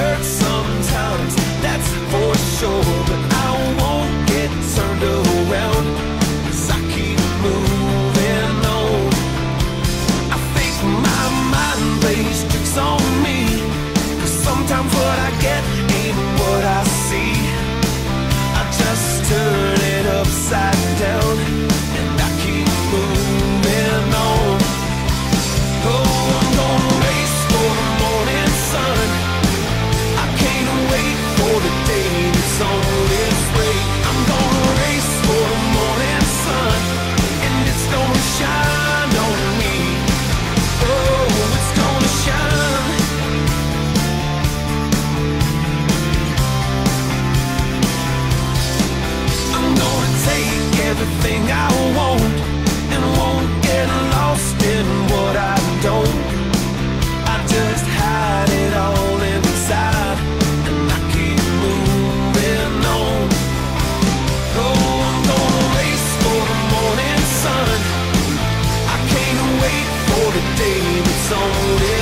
hurts sometimes, that's for sure. But I won't get turned around, cause I keep moving on. I think my mind plays tricks on me, cause sometimes what I get. everything I want And won't get lost in what I don't. I just hide it all inside And I keep moving on. Oh, I'm gonna race for the morning sun. I can't wait for the day that's on it.